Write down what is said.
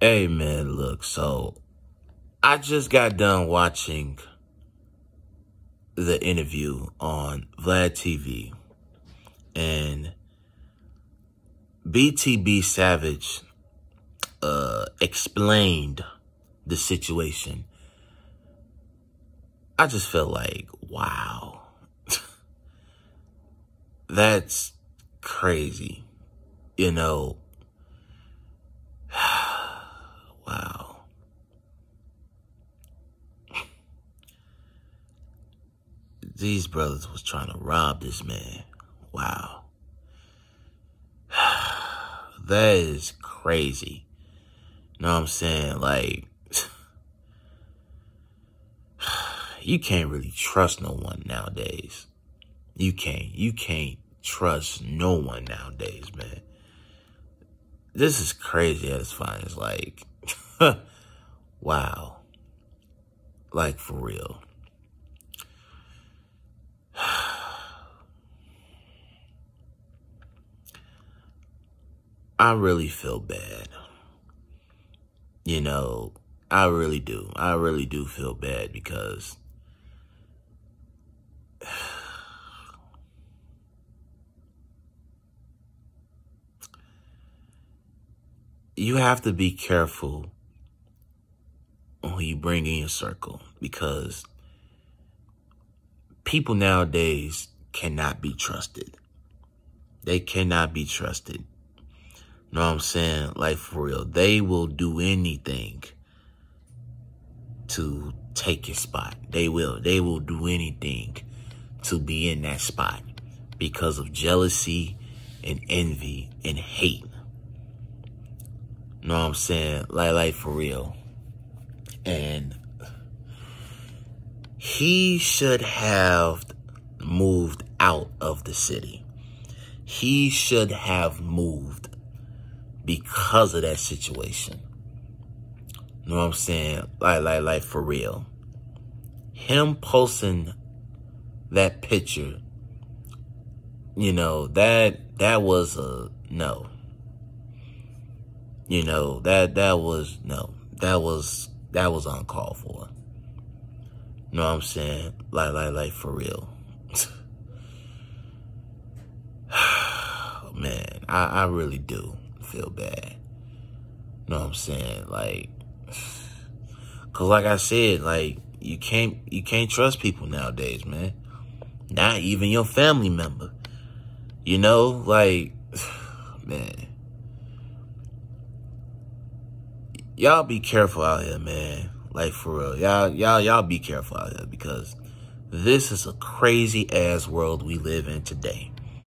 Hey man, look, so I just got done watching the interview on Vlad TV and BTB Savage uh, explained the situation. I just felt like, wow, that's crazy. You know, wow. These brothers was trying to rob this man. Wow. That is crazy. Know what I'm saying? Like, you can't really trust no one nowadays. You can't. You can't trust no one nowadays, man. This is crazy at its finest. Like, wow. Like, for real. I really feel bad. You know, I really do. I really do feel bad because you have to be careful who you bring in your circle because people nowadays cannot be trusted. They cannot be trusted. Know what I'm saying? Like for real. They will do anything to take your spot. They will. They will do anything to be in that spot because of jealousy and envy and hate. Know what I'm saying? Like, like for real. And he should have moved out of the city. He should have moved because of that situation. You know what I'm saying? Like, like, like for real. Him posting that picture, you know, that, that was a no. You know, that, that was, no, that was, that was uncalled for. You know what I'm saying? Like, like, like for real. Man, I, I really do feel bad. You know what I'm saying? Like, cause like I said, like you can't you can't trust people nowadays, man. Not even your family member. You know, like, man. Y'all be careful out here, man. Like for real. Y'all y'all y'all be careful out here because this is a crazy ass world we live in today.